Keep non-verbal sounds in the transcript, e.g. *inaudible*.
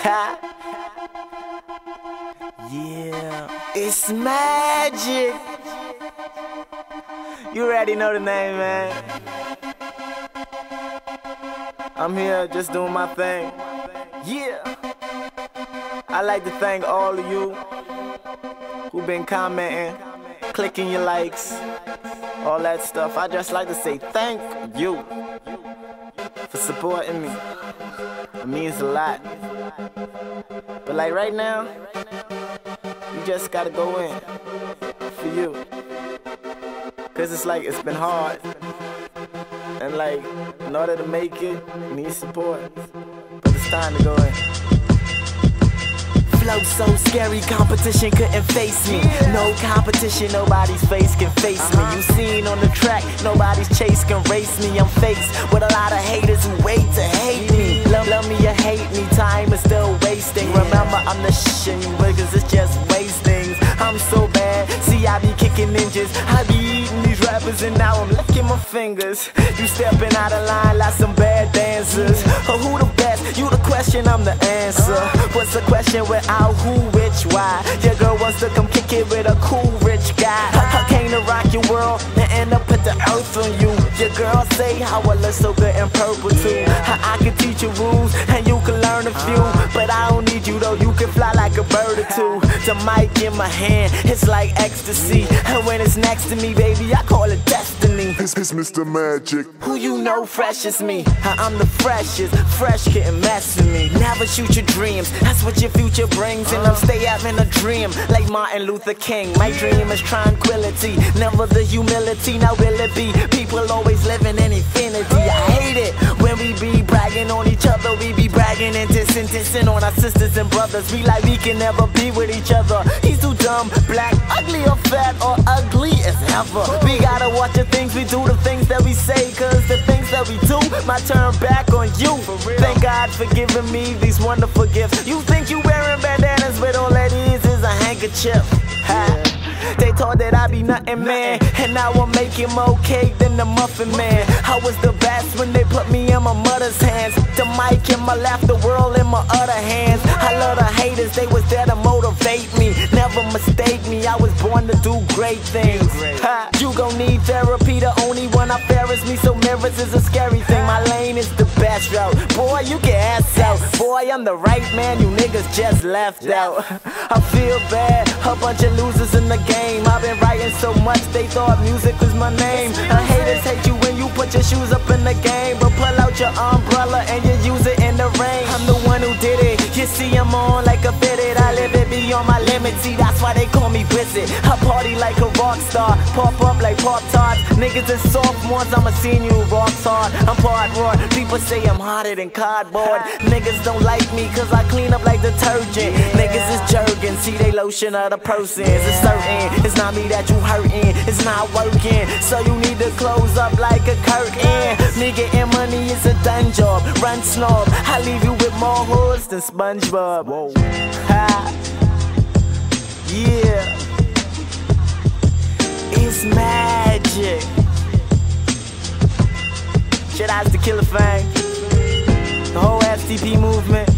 *laughs* yeah, it's magic. You already know the name, man. I'm here just doing my thing. Yeah. I like to thank all of you who've been commenting, clicking your likes, all that stuff. I just like to say thank you for supporting me. It means a lot. But like right now, you just gotta go in for you. Cause it's like it's been hard. And like, in order to make it, you need support. But it's time to go in. Flow so scary, competition couldn't face me. No competition, nobody's face can face me. You seen on the track, nobody's chase can race me. I'm faced with a lot of haters who wait to hate me. Love, love me or hate me, time is still wasting. Remember, I'm the shh and you niggas is just wastings. I'm so bad, see, I be kicking ninjas. I be eating these rappers and now I'm licking my fingers. You stepping out of line like some bad question, I'm the answer. What's the question without who, which, why? Your girl wants to come kick it with a cool rich guy. I, I came to rock your world and end up put the earth on you. Your girl say how I look so good in purple too. I, I can teach you rules and you 32 The mic in my hand, it's like ecstasy. And when it's next to me, baby, I call it destiny. It's, is Mr. Magic. Who you know fresh me? I'm the freshest, fresh couldn't mess with me. Never shoot your dreams, that's what your future brings. And I'm stay having a dream, like Martin Luther King. My dream is tranquility, never the humility. Now will it be, people always living in infinity. I bragging and dissing, dissing on our sisters and brothers. We like we can never be with each other. He's too dumb, black, ugly or fat or ugly as ever. We gotta watch the things we do, the things that we say, cause the things that we do might turn back on you. Thank God for giving me these wonderful gifts. You think you wearing bandanas, but all that is is a handkerchief. Ha. They thought that I'd be nothing, man. And now I'm making more cake than the muffin man. I was the best mother's hands. The mic in my left, the world in my other hands. I love the haters, they was there to motivate me. Never mistake me, I was to do great things. Ha, you gon' need therapy, the only one I fear is me. So mirrors is a scary thing. My lane is the best route. Boy, you can ass out. Boy, I'm the right man, you niggas just left out. *laughs* I feel bad, a bunch of losers in the game. I've been writing so much, they thought music was my name. Uh, haters hate you when you put your shoes up in the game. But pull out your umbrella and you use it in the rain. I'm the one who did it. You see, I'm on like a fitted. I live it beyond my limit. See, that's why they call me Wizzard. I party like a rock star, pop up like Pop Tarts. Niggas is sophomores, I'm a senior who rocks hard. I'm part raw. People say I'm harder than cardboard. Niggas don't like me cause I clean up like detergent. Niggas is jerking, see they lotion of the persons. It's certain, it's not me that you hurting, it's not working. So you need to close up like a curtain. Me getting money is a done job, run snob. I leave you than SpongeBob. Whoa. Ha. Yeah. It's magic. Shout out to Killer Fang, the whole FTP movement.